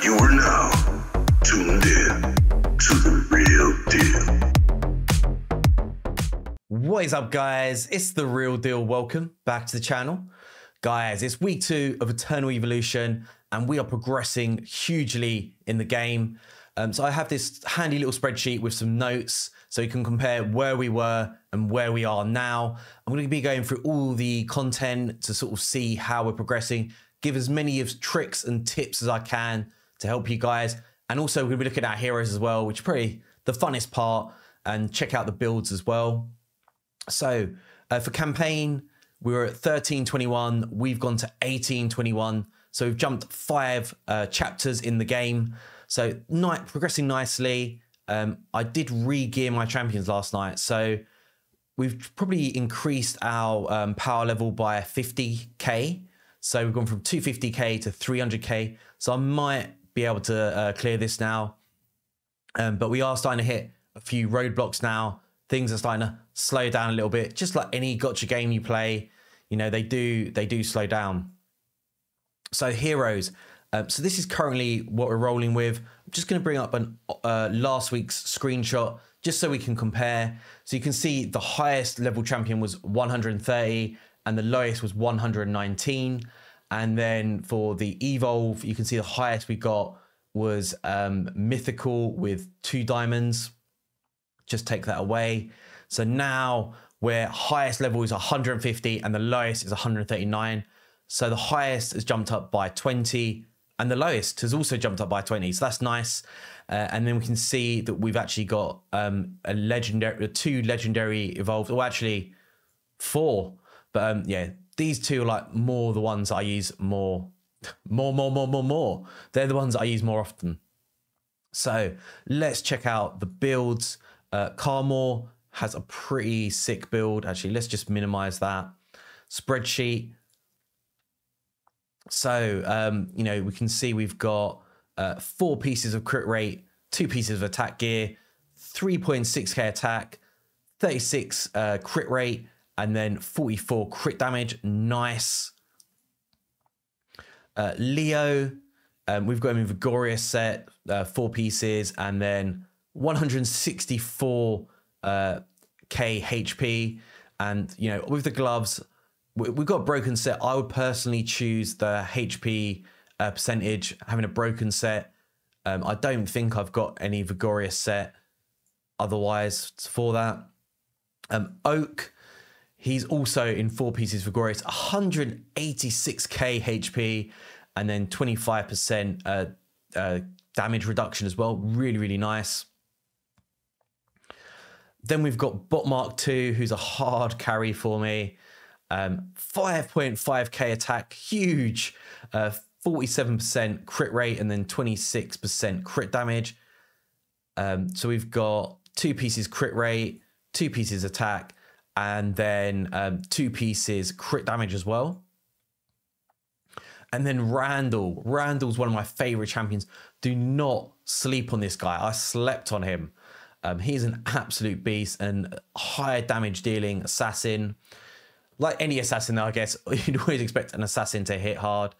You are now tuned in to the real deal. What is up, guys? It's the real deal. Welcome back to the channel. Guys, it's week two of Eternal Evolution, and we are progressing hugely in the game. Um, so I have this handy little spreadsheet with some notes so you can compare where we were and where we are now. I'm going to be going through all the content to sort of see how we're progressing, give as many of tricks and tips as I can to help you guys. And also we'll be looking at our heroes as well, which is probably the funnest part and check out the builds as well. So uh, for campaign, we were at 1321. We've gone to 1821. So we've jumped five uh, chapters in the game. So night progressing nicely. Um, I did re-gear my champions last night, so we've probably increased our um, power level by 50k. So we've gone from 250k to 300k. So I might be able to uh, clear this now. Um, but we are starting to hit a few roadblocks now. Things are starting to slow down a little bit, just like any gacha game you play. You know they do they do slow down. So heroes. Um, so this is currently what we're rolling with. I'm just going to bring up an uh, last week's screenshot just so we can compare. So you can see the highest level champion was 130 and the lowest was 119. And then for the evolve, you can see the highest we got was um, mythical with two diamonds. Just take that away. So now where highest level is 150 and the lowest is 139. So the highest has jumped up by 20 and the lowest has also jumped up by 20 so that's nice uh, and then we can see that we've actually got um, a legendary two legendary evolved or actually four but um, yeah these two are like more the ones i use more more more more more more. They're the ones i use more often. So let's check out the builds. Uh carmore has a pretty sick build actually. Let's just minimize that. Spreadsheet. So, um, you know, we can see we've got uh, four pieces of crit rate, two pieces of attack gear, 3.6k attack, 36 uh, crit rate, and then 44 crit damage. Nice. Uh, Leo, um, we've got him in Vigorious set, uh, four pieces, and then 164 uh, k HP. And, you know, with the gloves, we've got a broken set. I would personally choose the HP uh, percentage, having a broken set. Um, I don't think I've got any Vigorious set otherwise for that. Um, Oak, he's also in four pieces Vigorious, 186k HP, and then 25% uh, uh, damage reduction as well. Really, really nice. Then we've got Bot Mark 2, who's a hard carry for me. Um, 5.5k attack, huge. Uh, 47% crit rate and then 26% crit damage. Um, so we've got two pieces crit rate, two pieces attack, and then um, two pieces crit damage as well. And then Randall. Randall's one of my favorite champions. Do not sleep on this guy. I slept on him. Um, he's an absolute beast and higher damage dealing assassin like any assassin, I guess you'd always expect an assassin to hit hard.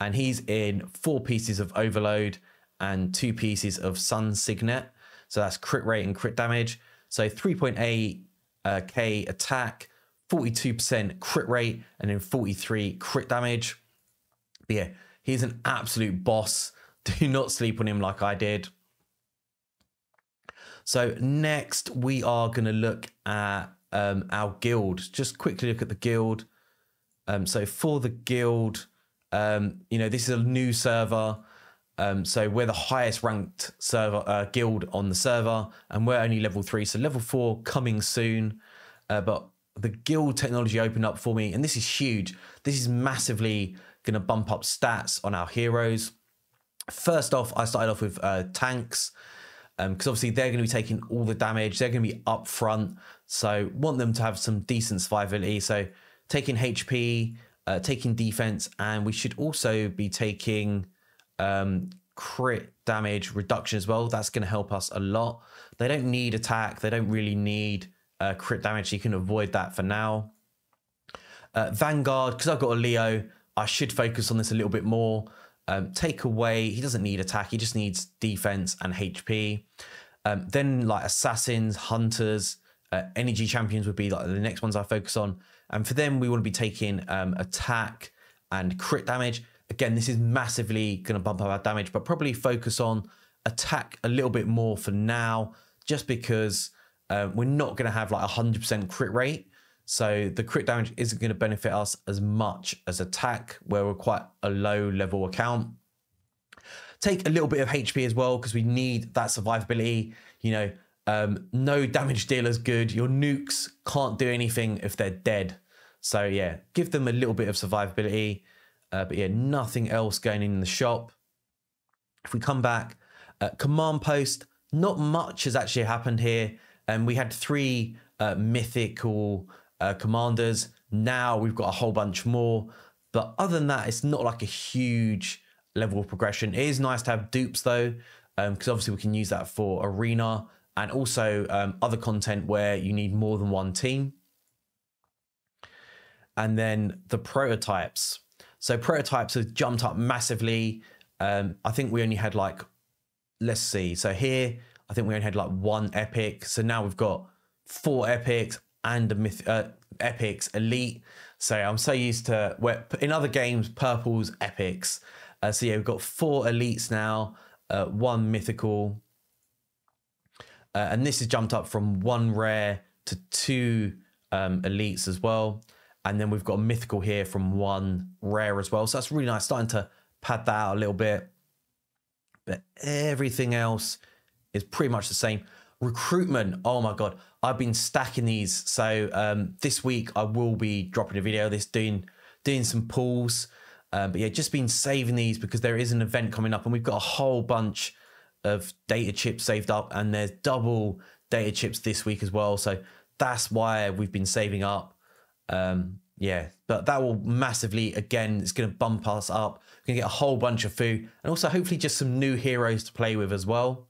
And he's in four pieces of overload and two pieces of sun signet. So that's crit rate and crit damage. So 3.8 uh, K attack, 42% crit rate, and then 43 crit damage. But yeah, he's an absolute boss. Do not sleep on him like I did. So next we are going to look at um, our guild. Just quickly look at the guild. Um, so for the guild, um, you know, this is a new server. Um, so we're the highest ranked server uh, guild on the server, and we're only level three. So level four coming soon. Uh, but the guild technology opened up for me, and this is huge. This is massively going to bump up stats on our heroes. First off, I started off with uh, tanks because um, obviously they're going to be taking all the damage. They're going to be up front. So want them to have some decent survivability. So taking HP, uh, taking defense, and we should also be taking um, crit damage reduction as well. That's going to help us a lot. They don't need attack. They don't really need uh, crit damage. so You can avoid that for now. Uh, Vanguard, because I've got a Leo, I should focus on this a little bit more. Um, take away, he doesn't need attack, he just needs defense and HP. Um, then like assassins, hunters, uh, energy champions would be like the next ones I focus on. And for them, we want to be taking um, attack and crit damage. Again, this is massively going to bump up our damage, but probably focus on attack a little bit more for now, just because uh, we're not going to have like a 100% crit rate. So the crit damage isn't going to benefit us as much as attack, where we're quite a low level account. Take a little bit of HP as well, because we need that survivability. You know, um, no damage dealer's good. Your nukes can't do anything if they're dead. So yeah, give them a little bit of survivability. Uh, but yeah, nothing else going in the shop. If we come back, uh, command post, not much has actually happened here. And we had three uh, mythical uh, commanders. Now we've got a whole bunch more. But other than that, it's not like a huge level of progression. It is nice to have dupes though, because um, obviously we can use that for arena and also um, other content where you need more than one team. And then the prototypes. So prototypes have jumped up massively. Um, I think we only had like, let's see. So here, I think we only had like one epic. So now we've got four epics and a myth, uh, epics elite. So I'm so used to where in other games, purple's epics. Uh, so yeah, we've got four elites now, uh, one mythical, uh, and this has jumped up from one rare to two um, elites as well. And then we've got a mythical here from one rare as well. So that's really nice. Starting to pad that out a little bit. But everything else is pretty much the same. Recruitment. Oh my God. I've been stacking these. So um, this week I will be dropping a video this doing doing some pulls. Um, but yeah, just been saving these because there is an event coming up and we've got a whole bunch of data chips saved up and there's double data chips this week as well. So that's why we've been saving up. Um, yeah, but that will massively, again, it's going to bump us up. We're going to get a whole bunch of food and also hopefully just some new heroes to play with as well.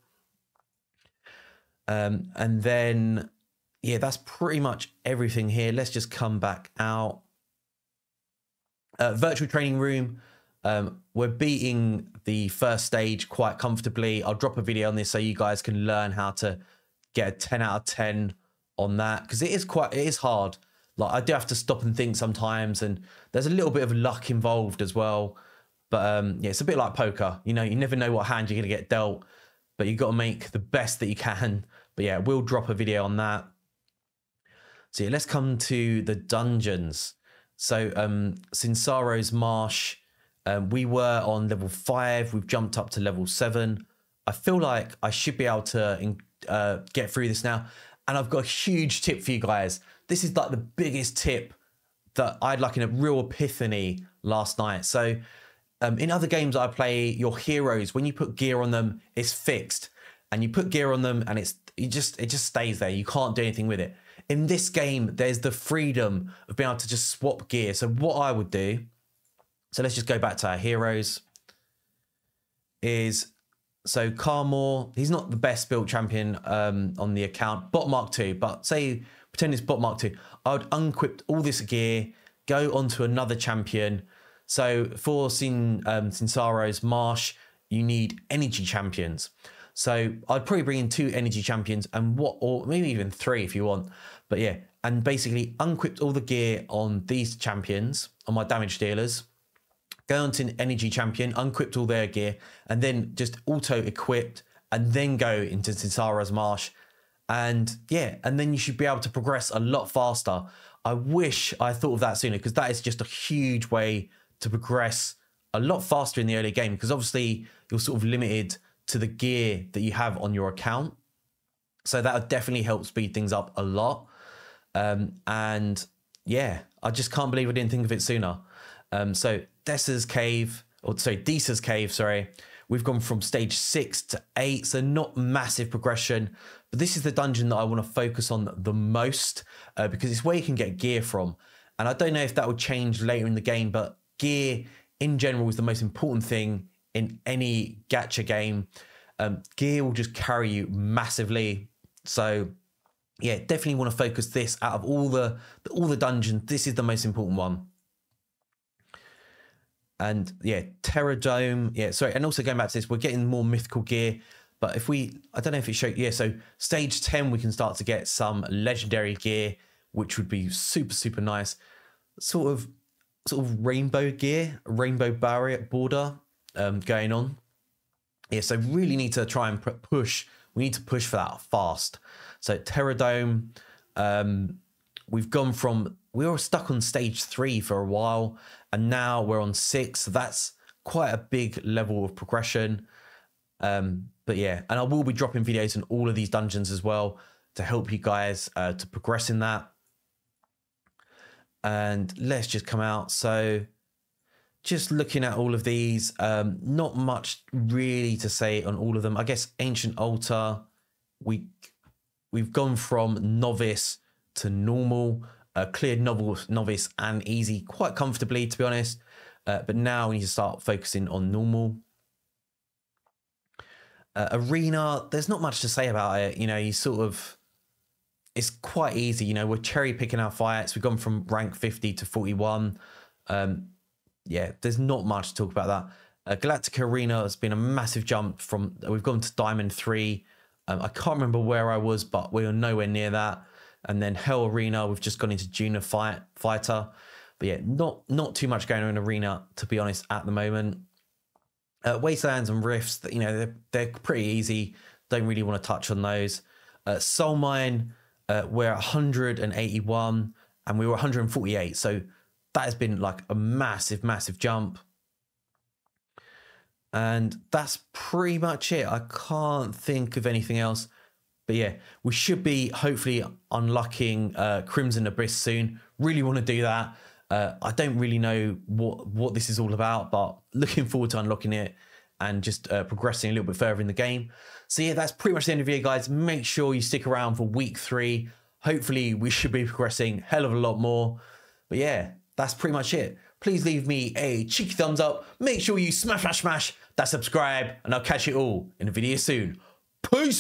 Um, and then, yeah, that's pretty much everything here. Let's just come back out. Uh, virtual training room. Um, we're beating the first stage quite comfortably. I'll drop a video on this so you guys can learn how to get a 10 out of 10 on that because it is quite it is hard. Like I do have to stop and think sometimes, and there's a little bit of luck involved as well. But um, yeah, it's a bit like poker. You know, you never know what hand you're gonna get dealt, but you've got to make the best that you can. But yeah, we'll drop a video on that. So yeah, let's come to the dungeons. So um, Cinsaro's Marsh um, we were on level five. We've jumped up to level seven. I feel like I should be able to uh, get through this now. And I've got a huge tip for you guys. This is like the biggest tip that I had like in a real epiphany last night. So um, in other games I play, your heroes, when you put gear on them, it's fixed. And you put gear on them and it's you just it just stays there. You can't do anything with it. In this game, there's the freedom of being able to just swap gear. So what I would do so let's just go back to our heroes. Is so Carmore, he's not the best built champion um, on the account, bot mark two, but say pretend it's bot mark two. I would unquip all this gear, go onto another champion. So for Sin um, Cinsaro's Marsh, you need energy champions. So I'd probably bring in two energy champions and what, or maybe even three if you want. But yeah, and basically unquipped all the gear on these champions, on my damage dealers onto energy champion, unquipped all their gear, and then just auto equipped, and then go into Cinsaro's Marsh. And yeah, and then you should be able to progress a lot faster. I wish I thought of that sooner because that is just a huge way to progress a lot faster in the early game because obviously you're sort of limited to the gear that you have on your account. So that would definitely help speed things up a lot. Um, and yeah, I just can't believe I didn't think of it sooner. Um, so Dessa's cave, or sorry, Disa's cave, sorry. We've gone from stage six to eight, so not massive progression. But this is the dungeon that I want to focus on the most uh, because it's where you can get gear from. And I don't know if that will change later in the game, but gear in general is the most important thing in any gacha game. Um, gear will just carry you massively. So yeah, definitely want to focus this out of all the all the dungeons. This is the most important one. And yeah, Terror Dome. Yeah, sorry. And also going back to this, we're getting more mythical gear. But if we, I don't know if it showed, yeah, so stage 10, we can start to get some legendary gear, which would be super, super nice. Sort of, sort of rainbow gear, rainbow barrier border um, going on. Yeah, so really need to try and push. We need to push for that fast. So Terror Dome, um, we've gone from, we were stuck on stage three for a while, and now we're on six. So that's quite a big level of progression. Um, but yeah, and I will be dropping videos in all of these dungeons as well to help you guys uh, to progress in that. And let's just come out. So just looking at all of these, um, not much really to say on all of them. I guess Ancient Altar, we we've gone from novice to normal, uh, cleared novel, novice and easy quite comfortably, to be honest. Uh, but now we need to start focusing on normal. Uh, arena, there's not much to say about it. You know, you sort of, it's quite easy. You know, we're cherry picking our fights. We've gone from rank 50 to 41. Um, yeah, there's not much to talk about that. Uh, Galactic Arena has been a massive jump from, we've gone to Diamond 3. Um, I can't remember where I was, but we are nowhere near that. And then Hell Arena, we've just gone into Junior fight, Fighter. But yeah, not not too much going on in Arena, to be honest, at the moment. Uh, Wastelands and Rifts, you know, they're, they're pretty easy. Don't really want to touch on those. Uh, Soul Mine, uh, we're 181 and we were 148. So that has been like a massive, massive jump. And that's pretty much it. I can't think of anything else. But yeah, we should be hopefully unlocking uh, Crimson Abyss soon. Really want to do that. Uh, I don't really know what what this is all about, but looking forward to unlocking it and just uh, progressing a little bit further in the game. So yeah, that's pretty much the end of the video, guys. Make sure you stick around for week three. Hopefully, we should be progressing hell of a lot more. But yeah, that's pretty much it. Please leave me a cheeky thumbs up. Make sure you smash, smash, smash that subscribe, and I'll catch you all in a video soon. Peace!